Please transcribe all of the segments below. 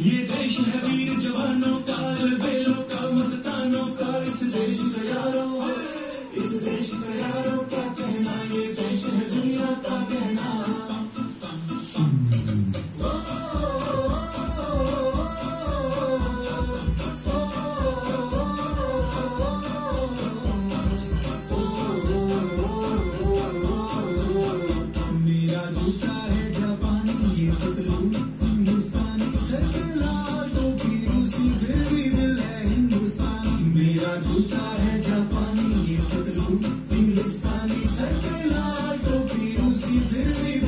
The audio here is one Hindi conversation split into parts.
ये देश है वीर जवानों का वेलों का, मस्तानों का, इस देश का यारो इस देश का छूता है जापानी इंग्लिश पानी सरते लाल तो फिर उसी फिर भी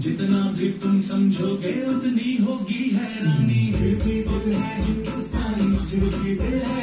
जितना भी तुम समझोगे उतनी होगी हैरानी फिर भी दिल है हिंदुस्तानी, फिर भी दिल है